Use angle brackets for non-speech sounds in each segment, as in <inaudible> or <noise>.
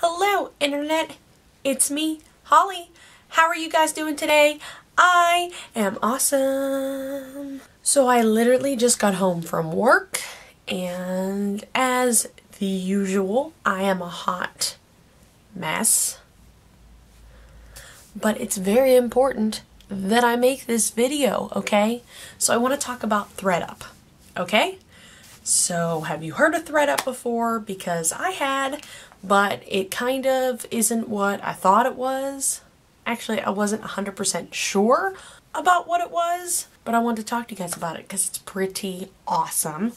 Hello, Internet. It's me, Holly. How are you guys doing today? I am awesome. So I literally just got home from work, and as the usual, I am a hot mess. But it's very important that I make this video, okay? So I want to talk about ThredUp, okay? So, have you heard of ThredUp before? Because I had, but it kind of isn't what I thought it was. Actually, I wasn't 100% sure about what it was, but I wanted to talk to you guys about it because it's pretty awesome.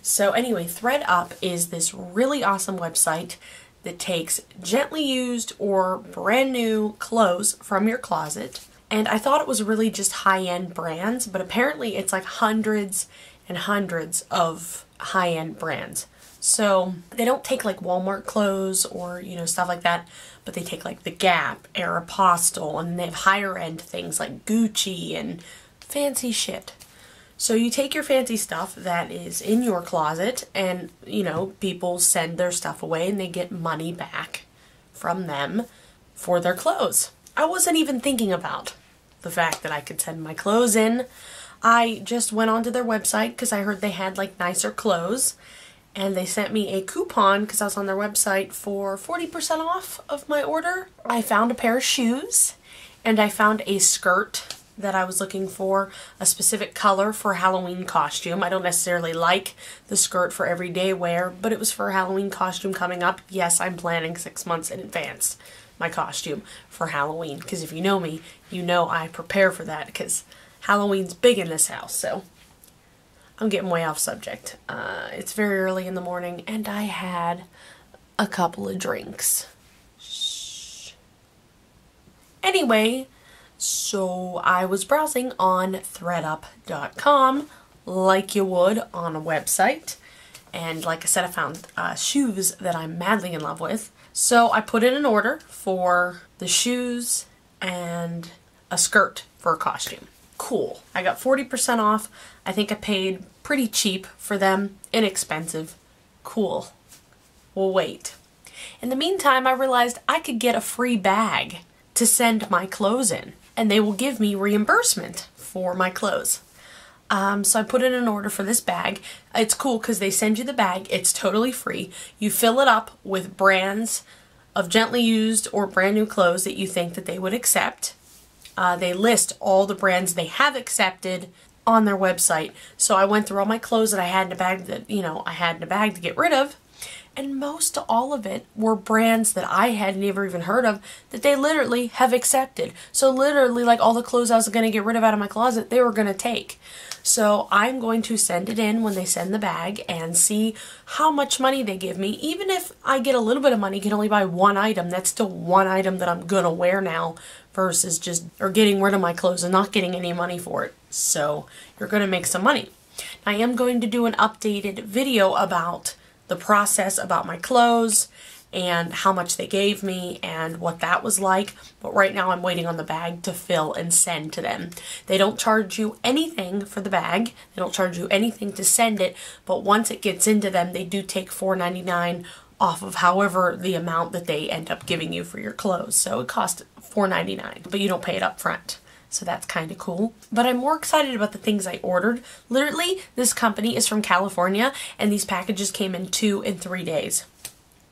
So, anyway, ThredUp is this really awesome website that takes gently used or brand new clothes from your closet. And I thought it was really just high end brands, but apparently it's like hundreds and hundreds of high end brands. So they don't take like Walmart clothes or, you know, stuff like that, but they take like the Gap, Aeropostale, and they have higher end things like Gucci and fancy shit. So you take your fancy stuff that is in your closet and, you know, people send their stuff away and they get money back from them for their clothes. I wasn't even thinking about the fact that I could send my clothes in. I just went onto their website because I heard they had like nicer clothes and they sent me a coupon because I was on their website for 40% off of my order. I found a pair of shoes and I found a skirt that I was looking for, a specific color for Halloween costume. I don't necessarily like the skirt for everyday wear, but it was for Halloween costume coming up. Yes, I'm planning six months in advance my costume for Halloween because if you know me, you know I prepare for that because Halloween's big in this house, so I'm getting way off subject. Uh, it's very early in the morning, and I had a couple of drinks. Shh. Anyway, so I was browsing on thredup.com like you would on a website. And like I said, I found uh, shoes that I'm madly in love with. So I put in an order for the shoes and a skirt for a costume cool. I got 40% off. I think I paid pretty cheap for them. Inexpensive. Cool. We'll wait. In the meantime, I realized I could get a free bag to send my clothes in, and they will give me reimbursement for my clothes. Um, so I put in an order for this bag. It's cool because they send you the bag. It's totally free. You fill it up with brands of gently used or brand new clothes that you think that they would accept. Uh, they list all the brands they have accepted on their website. So I went through all my clothes that I had in a bag that, you know, I had in a bag to get rid of. And most all of it were brands that I had never even heard of that they literally have accepted. So literally like all the clothes I was going to get rid of out of my closet, they were going to take. So I'm going to send it in when they send the bag and see how much money they give me. Even if I get a little bit of money, can only buy one item, that's still one item that I'm going to wear now versus just or getting rid of my clothes and not getting any money for it. So you're going to make some money. I am going to do an updated video about the process about my clothes and how much they gave me and what that was like. But right now I'm waiting on the bag to fill and send to them. They don't charge you anything for the bag. They don't charge you anything to send it, but once it gets into them, they do take $4.99 off of however the amount that they end up giving you for your clothes. So it costs $4.99, but you don't pay it up front. So that's kind of cool. But I'm more excited about the things I ordered. Literally, this company is from California, and these packages came in two and three days.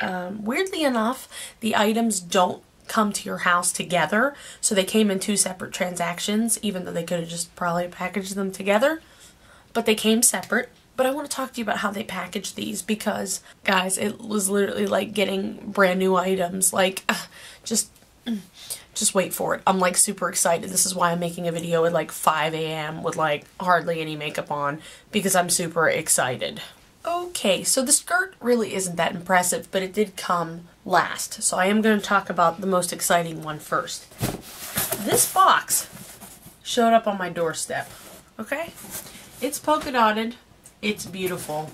Um, weirdly enough, the items don't come to your house together, so they came in two separate transactions, even though they could have just probably packaged them together. But they came separate. But I want to talk to you about how they package these because, guys, it was literally like getting brand new items. Like, just <clears throat> just wait for it. I'm like super excited. This is why I'm making a video at like 5 a.m. with like hardly any makeup on because I'm super excited. Okay, so the skirt really isn't that impressive, but it did come last. So I am going to talk about the most exciting one first. This box showed up on my doorstep. Okay? It's polka dotted. It's beautiful.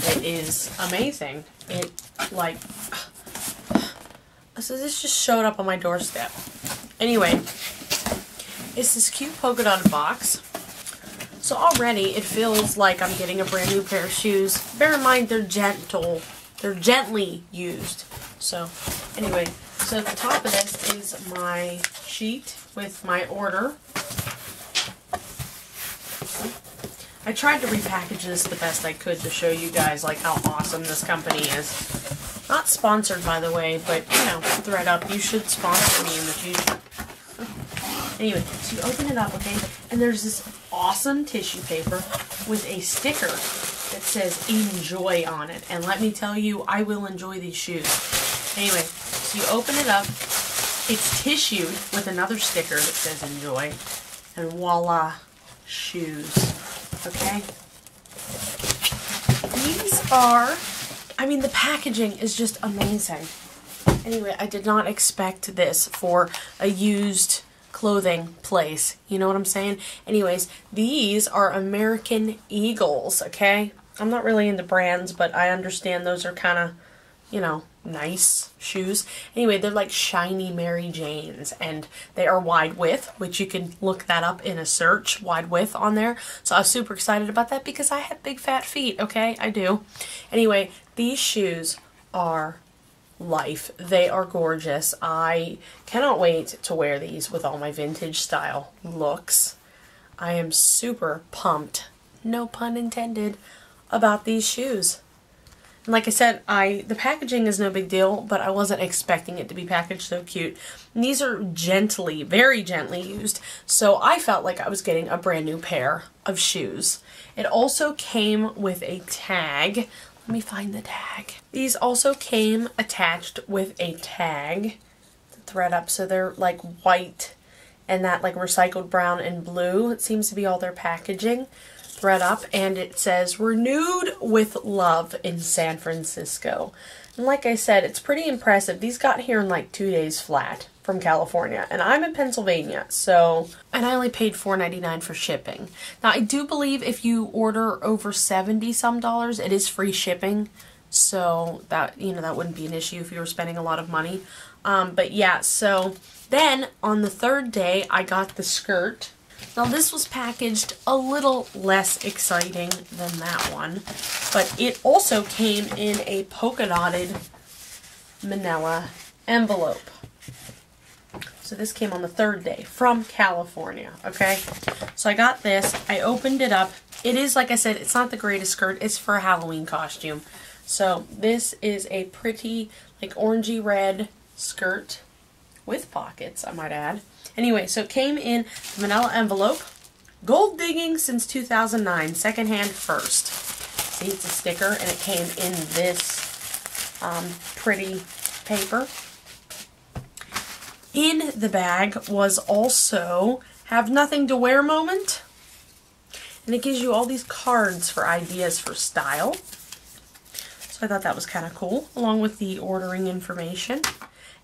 It is amazing. It, like, so this just showed up on my doorstep. Anyway, it's this cute polka dot box. So already it feels like I'm getting a brand new pair of shoes. Bear in mind they're gentle. They're gently used. So, anyway, so at the top of this is my sheet with my order. I tried to repackage this the best I could to show you guys like how awesome this company is. Not sponsored by the way, but you know, ThredUp. you should sponsor me in the future. Anyway, so you open it up, okay, and there's this awesome tissue paper with a sticker that says enjoy on it. And let me tell you, I will enjoy these shoes. Anyway, so you open it up, it's tissued with another sticker that says enjoy, and voila, shoes okay? These are, I mean, the packaging is just amazing. Anyway, I did not expect this for a used clothing place. You know what I'm saying? Anyways, these are American Eagles, okay? I'm not really into brands, but I understand those are kind of, you know, nice shoes. Anyway, they're like shiny Mary Janes and they are wide width, which you can look that up in a search, wide width on there. So I was super excited about that because I have big fat feet, okay? I do. Anyway, these shoes are life. They are gorgeous. I cannot wait to wear these with all my vintage style looks. I am super pumped, no pun intended, about these shoes. And like I said, I the packaging is no big deal, but I wasn't expecting it to be packaged so cute. And these are gently, very gently used, so I felt like I was getting a brand new pair of shoes. It also came with a tag. Let me find the tag. These also came attached with a tag to thredUP, so they're like white and that like recycled brown and blue. It seems to be all their packaging thredUP and it says renewed with love in San Francisco. And like I said, it's pretty impressive. These got here in like two days flat from California and I'm in Pennsylvania so and I only paid $4.99 for shipping. Now I do believe if you order over 70 some dollars it is free shipping so that you know that wouldn't be an issue if you were spending a lot of money. Um, but yeah so then on the third day I got the skirt now this was packaged a little less exciting than that one, but it also came in a polka dotted manila envelope. So this came on the third day from California, okay? So I got this, I opened it up. It is, like I said, it's not the greatest skirt, it's for a Halloween costume. So this is a pretty, like, orangey red skirt with pockets, I might add. Anyway, so it came in the manila envelope. Gold digging since 2009, secondhand first. See, it's a sticker, and it came in this um, pretty paper. In the bag was also have nothing to wear moment. And it gives you all these cards for ideas for style. I thought that was kind of cool, along with the ordering information.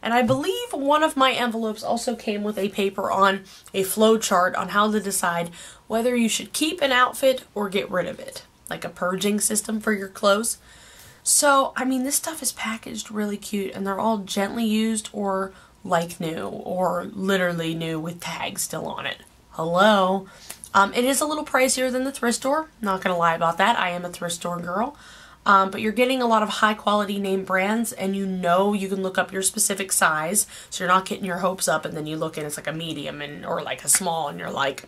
And I believe one of my envelopes also came with a paper on a flow chart on how to decide whether you should keep an outfit or get rid of it. Like a purging system for your clothes. So, I mean, this stuff is packaged really cute and they're all gently used or like new or literally new with tags still on it. Hello. Um, it is a little pricier than the thrift store. Not going to lie about that. I am a thrift store girl. Um, but you're getting a lot of high quality name brands and you know you can look up your specific size. So you're not getting your hopes up and then you look and it's like a medium and or like a small and you're like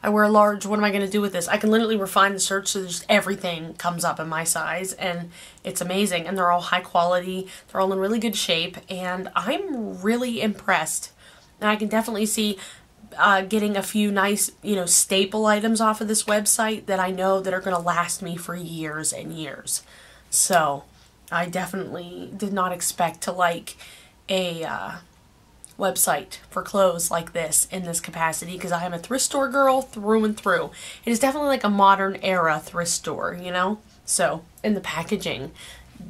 I wear a large what am I going to do with this? I can literally refine the search so just everything comes up in my size and it's amazing. And they're all high quality. They're all in really good shape and I'm really impressed. And I can definitely see uh, getting a few nice, you know, staple items off of this website that I know that are going to last me for years and years. So I definitely did not expect to like a uh, website for clothes like this in this capacity because I am a thrift store girl through and through. It is definitely like a modern era thrift store, you know? So, and the packaging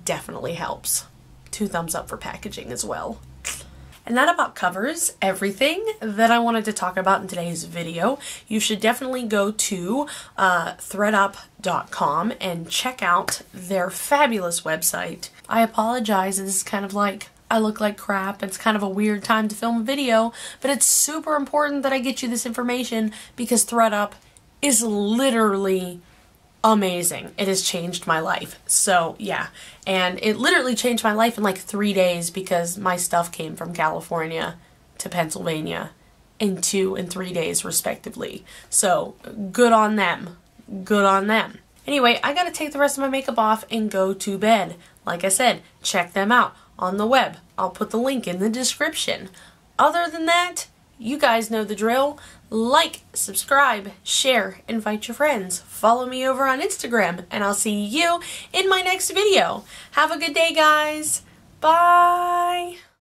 definitely helps. Two thumbs up for packaging as well. And that about covers everything that I wanted to talk about in today's video. You should definitely go to uh, thredup.com and check out their fabulous website. I apologize, this is kind of like I look like crap. It's kind of a weird time to film a video, but it's super important that I get you this information because ThredUp is literally amazing. It has changed my life. So, yeah. And it literally changed my life in like three days because my stuff came from California to Pennsylvania in two and three days, respectively. So, good on them. Good on them. Anyway, I gotta take the rest of my makeup off and go to bed. Like I said, check them out on the web. I'll put the link in the description. Other than that, you guys know the drill. Like, subscribe, share, invite your friends. Follow me over on Instagram, and I'll see you in my next video. Have a good day, guys. Bye.